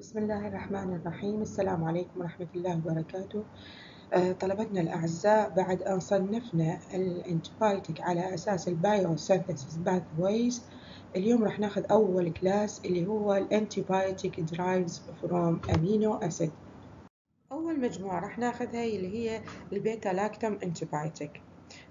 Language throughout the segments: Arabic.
بسم الله الرحمن الرحيم. السلام عليكم ورحمة الله وبركاته. آه، طلبتنا الأعزاء بعد أن صنفنا ال antibiotic على أساس ال biosynthesis pathways اليوم راح ناخذ أول class اللي هو ال antibiotic derives from amino acid أول مجموعة راح ناخذها اللي هي ال beta lactam antibiotic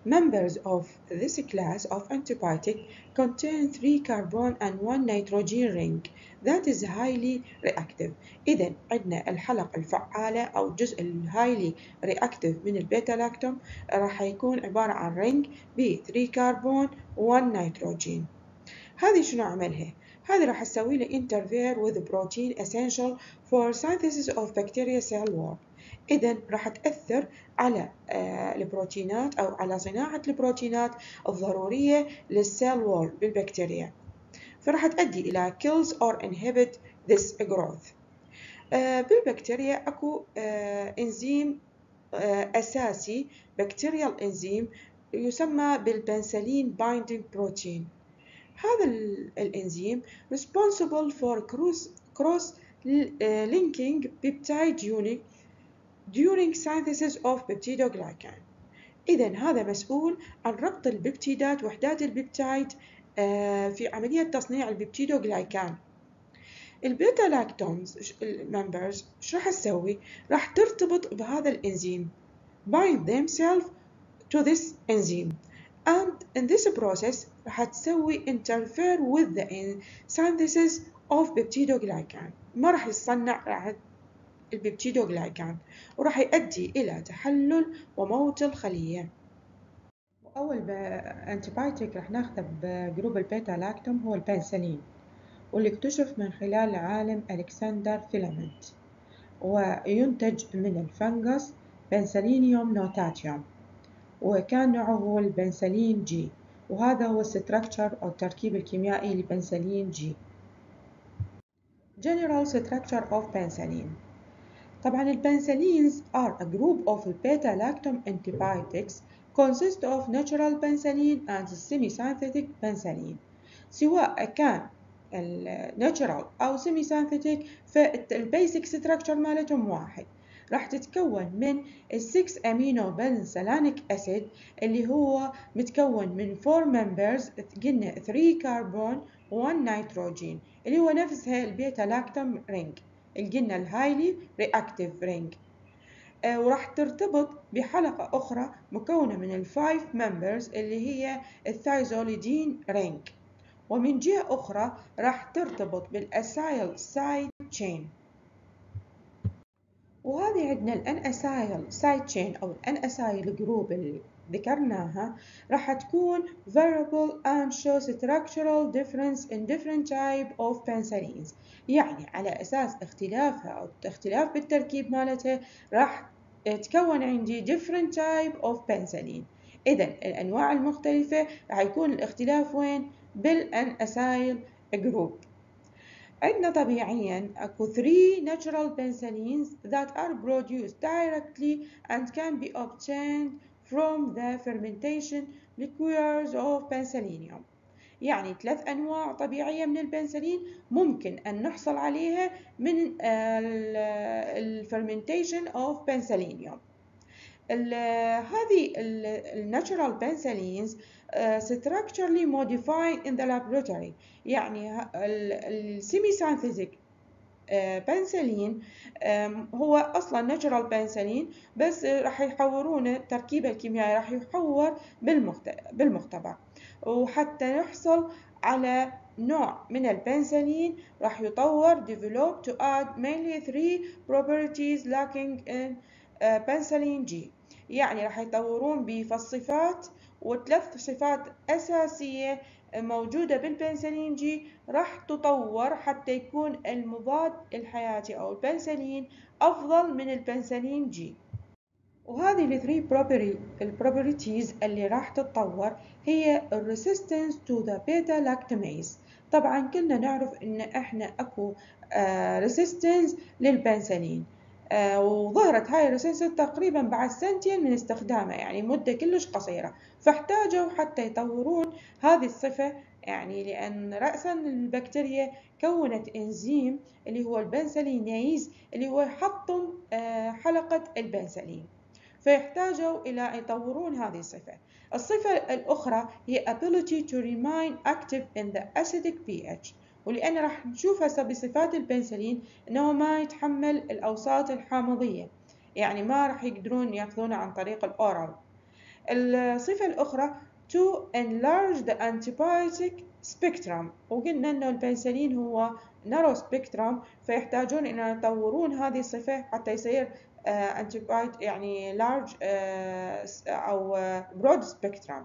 Members of this class of antibiotic contain three carbon and one nitrogen ring. That is highly reactive. إذا عندنا الحلقة الفعالة أو الجزء ال highly reactive من ال beta lactam راح يكون عبارة عن ring ب 3 كربون و 1 نيتروجين. هذه شنو أعملها؟ هذه راح أسوي له interfere with protein essential for synthesis of bacteria cell wall. إذا راح تأثر على البروتينات أو على صناعة البروتينات الضرورية للسيل وول بالبكتيريا فراح تؤدي إلى kills or inhibit this growth. بالبكتيريا أكو إنزيم أساسي بكتيريال إنزيم يسمى بالبنسلين binding protein. هذا الإنزيم responsible for cross, cross linking peptide unit during synthesis of peptidoglycan. إذا هذا مسؤول عن ربط البيبتيدات وحدات ال peptide في عملية تصنيع ال peptidoglycan. ال beta-lactams ال members شو راح تسوي؟ راح ترتبط بهذا الإنزيم bind themselves to this enzyme. and in this process راح تسوي interfere with the synthesis of peptidoglycan ما راح راح ال peptidoglycan وراح يؤدي إلى تحلل وموت الخلية. وأول antibiotic راح ناخذه ب group ال beta-lactam هو البنسلين واللي اكتشف من خلال عالم ألكسندر فليمنج وينتج من ال fungus Penicillium notatum وكان نوعه هو ال penicillin G وهذا هو ال structure أو التركيب الكيميائي ل penicillin G General structure of penicillin. طبعا ال penicillins are a group of beta-lactam antibiotics consist of natural penicillin and semi-synthetic penicillin سواء كان ال natural أو semi-synthetic فال basic structure مالتهم واحد. راح تتكون من ال 6 amino penicillanic acid اللي هو متكون من 4 members قلنا 3 كربون 1 نيتروجين اللي هو نفسها ال beta-lactam ring قلنا ال highly reactive ring وراح ترتبط بحلقة أخرى مكونة من ال five members اللي هي ال thiazolidine ring ومن جهة أخرى راح ترتبط بال acyl side chain وهذه عندنا ال N-acyl side chain أو ال N-acyl group اللي ذكرناها راح تكون variable and show structural difference in different type of penicillins يعني على أساس اختلافها أو اختلاف بالتركيب مالتها راح تكون عندي different type of penicillin اذا الانواع المختلفه راح يكون الاختلاف وين بال N-acyl group عندنا طبيعيا اكو 3 natural penicillins that are produced directly and can be obtained from the fermentation liquors of penicillium يعني ثلاث أنواع طبيعية من البنسلين ممكن أن نحصل عليها من ال fermentation of penicillium هذه ال natural penicillins structurally modified in the laboratory. يعني ال semi-synthetic penicillin. هو أصلا ناتشرال بنسلين بس راح يحورونه تركيبه الكيميائي راح يحور بالمختبر وحتى نحصل على نوع من البنسلين راح يطور develop to add mainly three properties lacking in penicillin G. يعني راح يطورون بفالصفات وثلاث صفات أساسية موجودة بالبنسلين جي راح تطور حتى يكون المضاد الحياتي أو البنسلين أفضل من ال penicillin G وهذه ال three ال properties اللي راح تتطور هي to the beta-lactamase طبعا كلنا نعرف إن إحنا أكو resistance للبنسلين. آه وظهرت هاي ال resistance تقريبا بعد سنتين من استخدامها يعني مدة كلش قصيرة. فاحتاجوا حتى يطورون هذه الصفة يعني لأن رأسا البكتيريا كونت إنزيم اللي هو البنسلينيز اللي هو يحطم آه، حلقة البنسلين. فيحتاجوا إلى يطورون هذه الصفة. الصفة الأخرى هي ability to remain active in the acidic pH. ولأن راح نشوف هسه بصفات البنسلين أنه ما يتحمل الأوساط الحامضية. يعني ما راح يقدرون يأخذونه عن طريق الأورال. الصفة الأخرى to enlarge the antibiotic spectrum. وقلنا أنه البنسلين هو narrow spectrum فيحتاجون أن يطورون هذه الصفة حتى يصير antibiotic يعني large أو broad spectrum.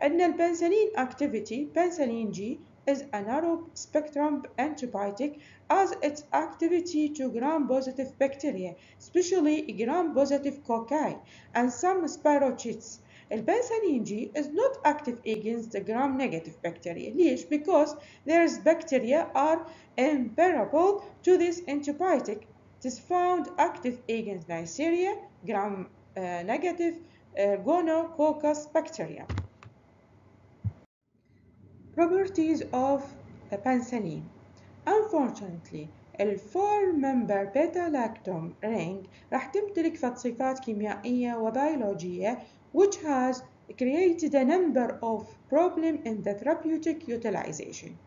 عندنا البنسلين activity بنسلين G is a narrow spectrum antibiotic as its activity to gram-positive bacteria, especially gram-positive cocci and some spirochetes. البنسلين G is not active against the gram-negative bacteria. ليش? Because their bacteria are impermeable to this antibiotic. It is found active against Neisseria, gram-negative uh, gonococcus bacteria. Properties of penicillin. Unfortunately, ال 4 member beta lactam ring راح تمتلك فد صفات كيميائية وبيولوجية which has created a number of problems in the therapeutic utilization.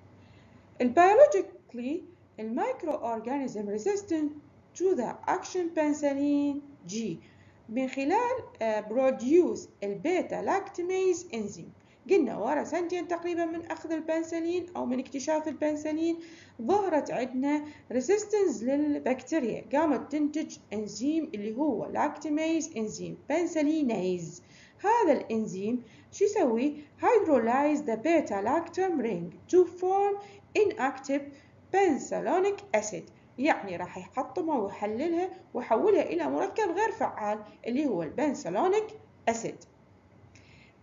Biologically, the microorganism resistant to the action penicillin G من خلال uh, produce البيتا لاكتميز enzyme قلنا ورا سنتين تقريبا من أخذ البنسلين أو من اكتشاف البنسلين ظهرت عندنا resistance للبكتيريا قامت تنتج إنزيم اللي هو lactamase enzyme penicillinase. هذا الإنزيم شو يسوي؟ hydrolyze the beta lactam ring to form inactive penicilloic acid. يعني راح يحطمها ويحللها ويحولها إلى مركب غير فعال اللي هو ال penicilloic acid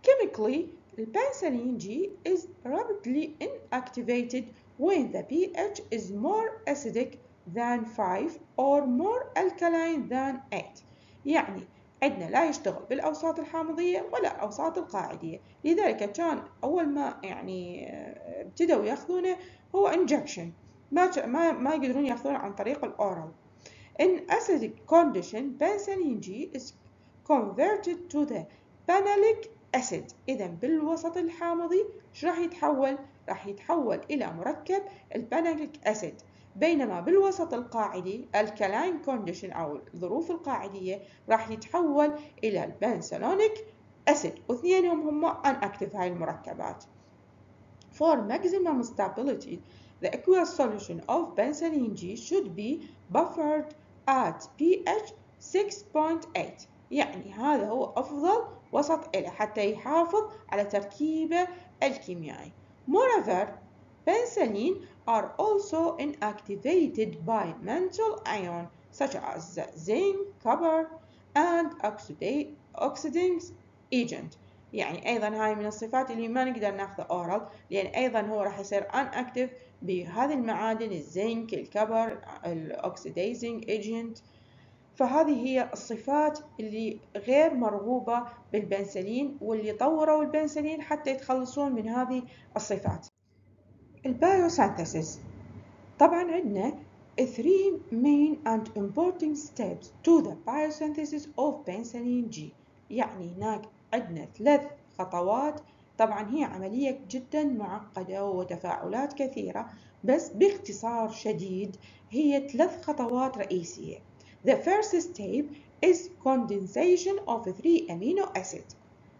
chemically penicillin G is rapidly inactivated when the pH is more acidic than 5 or more alkaline than 8 يعني عندنا لا يشتغل بالأوساط الحامضية ولا الأوساط القاعدية لذلك كان أول ما يعني ابتدوا ياخذونه هو injection ما ما ما يقدرون ياخذونه عن طريق الأورال In acidic condition penicillin G is converted to the phenolic أسيد إذا بالوسط الحامضي إيش راح يتحول؟ راح يتحول إلى مركب ال penillic acid بينما بالوسط القاعدي ال alkaline condition أو الظروف القاعدية راح يتحول إلى ال penicilloic acid واثنينهم هم inactive هاي المركبات For maximum stability the aqueous solution of penicillin G should be buffered at pH 6.8 يعني هذا هو أفضل وسط إله حتى يحافظ على تركيبه الكيميائي. Moreover, penicillin are also inactivated by metal ion such as zinc, copper, and oxidizing agent. يعني أيضا هاي من الصفات اللي ما نقدر ناخذها oral لأن أيضا هو راح يصير unactive بهذه المعادن الزنك ال copper ال oxidizing agent فهذه هي الصفات اللي غير مرغوبة بالبنسلين واللي طوروا البنسلين حتى يتخلصون من هذه الصفات. البايوسينثيسيس طبعا عندنا three main and important steps to the biosynthesis of penicillin G. يعني هناك عندنا ثلاث خطوات. طبعا هي عملية جدا معقدة وتفاعلات كثيرة بس باختصار شديد هي ثلاث خطوات رئيسية. The first step is condensation of 3 amino acid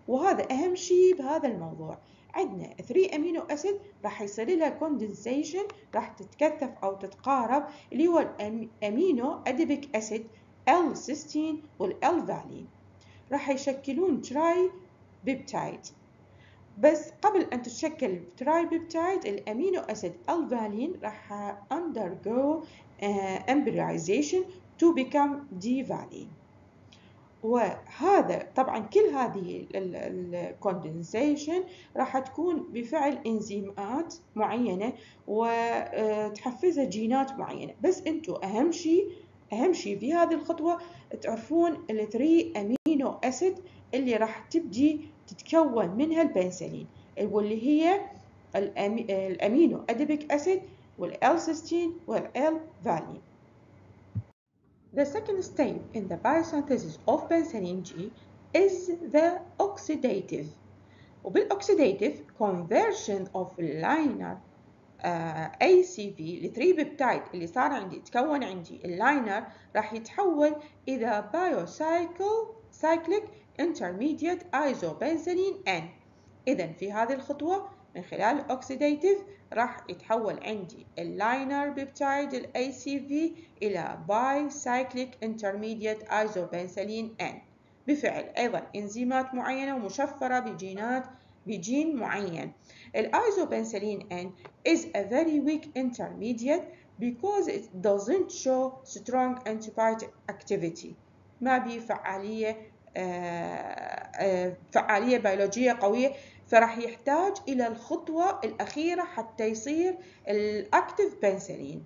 وهذا أهم شيء بهذا الموضوع. عندنا 3 amino acid راح يصير لها condensation راح تتكثف أو تتقارب اللي هو ال aminoadipic acid L-cysteine وال-L-valine راح يشكلون tripeptide بس قبل أن تتشكل tripeptide ال amino acid ال valine راح undergo uh, epimerization to become D-valine وهذا طبعا كل هذه ال condensation راح تكون بفعل انزيمات معينة وتحفزها جينات معينة بس أنتم أهم شيء أهم شيء في هذه الخطوة تعرفون ال three amino acid اللي راح تبدي تتكون منها البنسلين واللي هي ال amino adipic acid وال L-cysteine وال L-valine. The second step in the biosynthesis of penicillin G is the oxidative وبال oxidative conversion of linear uh, ACV ل tripeptide اللي صار عندي تكون عندي ال linear راح يتحول إلى bicyclic intermediate isopenicillin N إذا في هذه الخطوة من خلال ال oxidative راح يتحول عندي ال linear peptide ال ACV إلى bicyclic intermediate isopenicillin N. بفعل أيضا إنزيمات معينة ومشفرة بجينات بجين معين. ال isopenicillin N is a very weak intermediate because it doesn't show strong antibiotic activity. ما به فعالية فعالية بيولوجية قوية. فراح يحتاج إلى الخطوة الأخيرة حتى يصير ال active penicillin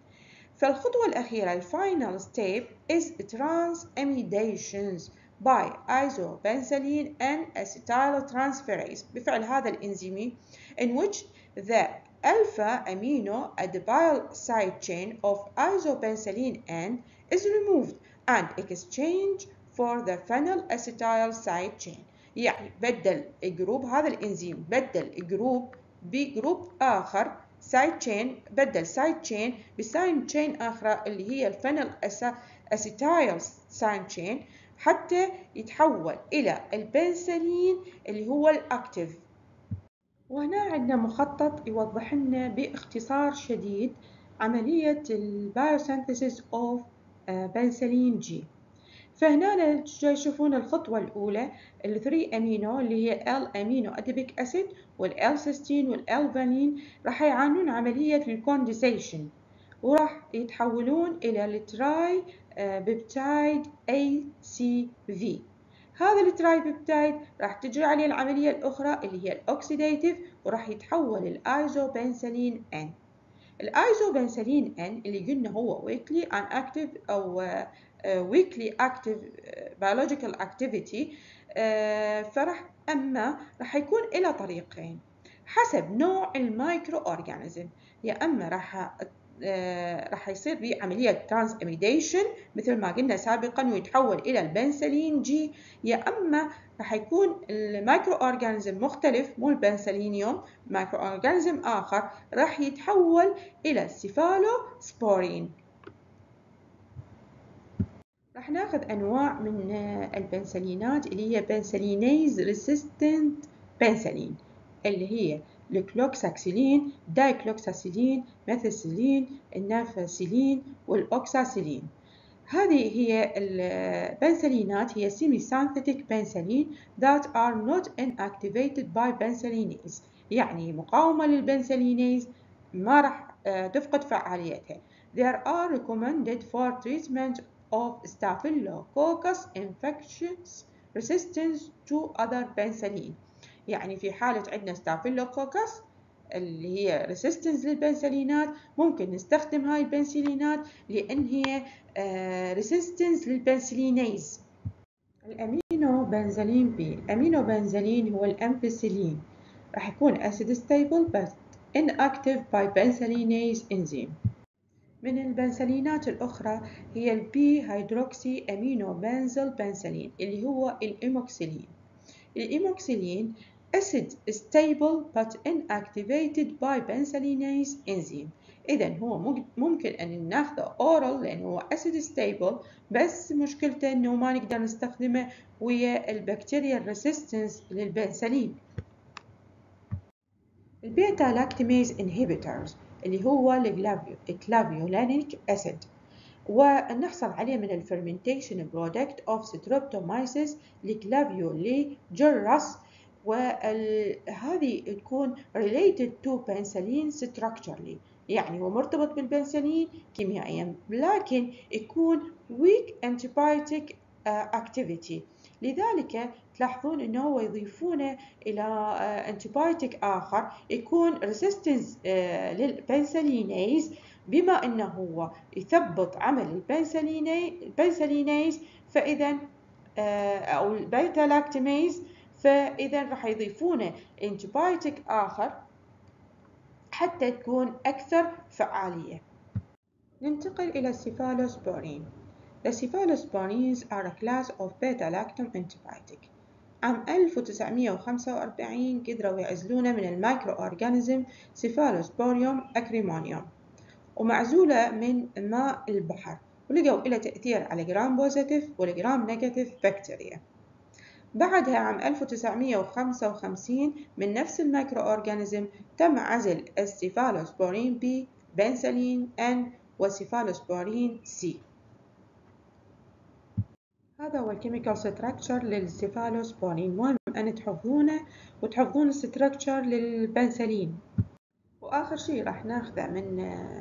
فالخطوة الأخيرة ال final step is transamidation by isopenicillin N acyltransferase بفعل هذا الإنزيمي in which the alpha amino adipoyl side chain of isopenicillin N is removed and exchanged for the phenyl acetyl side chain يعني بدل ال group هذا الإنزيم بدل group ب group آخر side chain بدل side chain ب side chain أخرى اللي هي ال phenyl acetyl side chain حتى يتحول إلى البنسلين اللي هو ال active. وهنا عندنا مخطط يوضح لنا باختصار شديد عملية ال biosynthesis of penicillin G فهنا تشوفون الخطوة الأولى ال 3 أمينو اللي هي ال amino adipic acid وال L-cysteine وال L-valine راح يعانون عملية ال condensation وراح يتحولون إلى ال tripeptide ACV هذا ال tripeptide راح تجري عليه العملية الأخرى اللي هي ال oxidative وراح يتحول ال isopenicillin N. ال isopenicillin N اللي قلنا هو weakly inactive أو weakly active biological activity فراح أما راح يكون إلى طريقين. حسب نوع ال microorganism يا أما راح راح يصير به عملية transamidation مثل ما قلنا سابقا ويتحول إلى ال penicillin G يا أما راح يكون ال microorganism مختلف مو ال Penicillium microorganism آخر راح يتحول إلى السيفالوسبورين راح ناخذ أنواع من البنسلينات اللي هي penicillinase resistant penicillin اللي هي ال cloxacillin dicloxacillin methicillin ال nafcillin وال oxacillin هذه هي البنسلينات هي semi synthetic penicillin that are not inactivated by penicillinase يعني مقاومة للبنسلينيز ما راح تفقد فعاليتها. They are recommended for treatment of staphylococcus infections resistance to other penicillin يعني في حالة عندنا staphylococcus اللي هي resistance للبنسلينات ممكن نستخدم هاي البنسلينات لأن هي uh, resistance لل penicillinase ال aminopenicillin بي ال aminopenicillin هو الأمفيسيلين راح يكون acid stable but inactive by penicillinase enzyme من البنسلينات الأخرى هي ال p-hydroxy amino benzyl penicillin اللي هو ال amoxicillin ال amoxicillin acid stable but inactivated by penicillinase enzyme. إذا هو ممكن أن ناخذه oral لأنه هو acid stable بس مشكلته إنه ما نقدر نستخدمه ويا البكتيريا resistance للبنسلين. ال beta-lactamase inhibitors. اللي هو ال clavulanic acid ونحصل عليه من ال fermentation product of Streptomyces clavuligerus وهذه تكون related to penicillin structurally. يعني هو مرتبط بالبنسلين كيميائيا لكن يكون weak antibiotic activity. لذلك تلاحظون إنه هو يضيفونه إلى antibiotic آخر يكون resistance لل penicillinase بما إنه هو يثبط عمل ال penicillinase فإذا أو ال beta-lactamase فإذا راح يضيفونه antibiotic آخر حتى تكون أكثر فعالية. ننتقل إلى السيفالوسبورين The cephalosporins are a class of beta-lactam antibiotic. عام 1945 قدروا يعزلونه من ال microorganism Cephalosporium acremonium ومعزولة من ماء البحر ولقوا إلى تأثير على gram positive وال gram negative بكتيريا. بعدها عام 1955 من نفس ال microorganism تم عزل ال cephalosporin P penicillin N و cephalosporin C هذا هو ال chemical structure للسيفالوسبورين مهم أن تحفظونه وتحفظون ال structure للبنسلين. وآخر شيء راح ناخذه من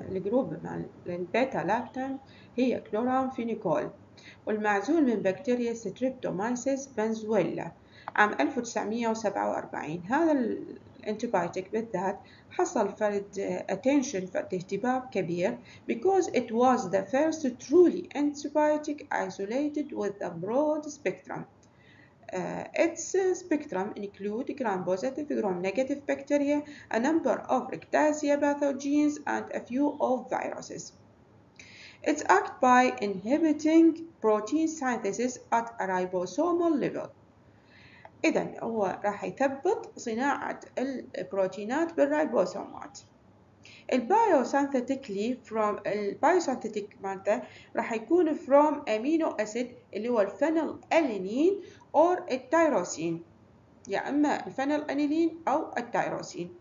ال group مال البيتا لاكتام هي كلورامفينيكول والمعزول من بكتيريا ستريبتومايسيس بنزويلا عام 1947 هذا الانتيبايوتيك بالذات حصل فرد attention فرد اهتمام كبير because it was the first truly antibiotic isolated with a broad spectrum Uh, its spectrum include gram-positive, gram-negative bacteria, a number of rickettsia pathogens, and a few of viruses. It acts by inhibiting protein synthesis at a ribosomal level. إذا هو راح يثبط صناعة البروتينات بالرايبوسومات. ال biosynthetically from ال biosynthetic مالته راح يكون from amino acid اللي هو ال phenylalanine or التيروسين يا إما الفينل انيلين أو التيروسين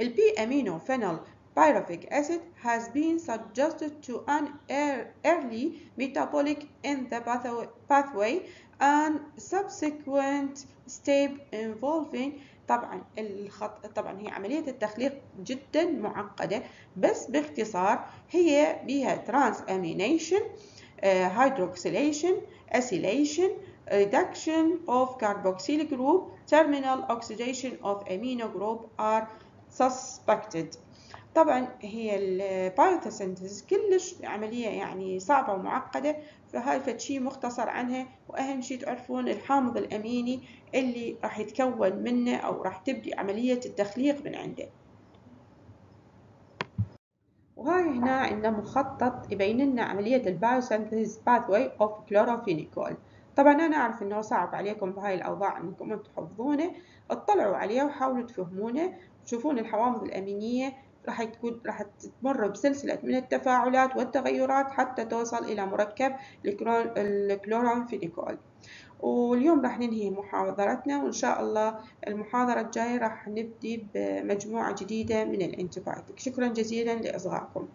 البي امينو فينل pyruvic acid has been suggested to an early metabolic in the pathway and subsequent step involving طبعا الخط طبعا هي عملية التخليق جدا معقدة بس باختصار هي بها امينيشن hydroxylation acylation reduction of carboxyl group terminal oxidation of amino group are suspected طبعا هي ال biosynthesis كلش عملية يعني صعبة ومعقدة فهاي فد شيء مختصر عنها وأهم شيء تعرفون الحامض الأميني اللي راح يتكون منه أو راح تبدي عملية التخليق من عنده. وهاي هنا عندنا مخطط يبين لنا عملية ال biosynthesis pathway of chloramphenicol طبعا أنا أعرف إنه صعب عليكم بهاي الأوضاع إنكم تحفظونه. اطلعوا عليه وحاولوا تفهمونه. تشوفون الحوامض الأمينية راح تكون راح تمر بسلسلة من التفاعلات والتغيرات حتى توصل إلى مركب الكلورامفينيكول واليوم راح ننهي محاضرتنا وإن شاء الله المحاضرة الجاية راح نبدي بمجموعة جديدة من ال antibiotic شكرا جزيلا لإصغائكم.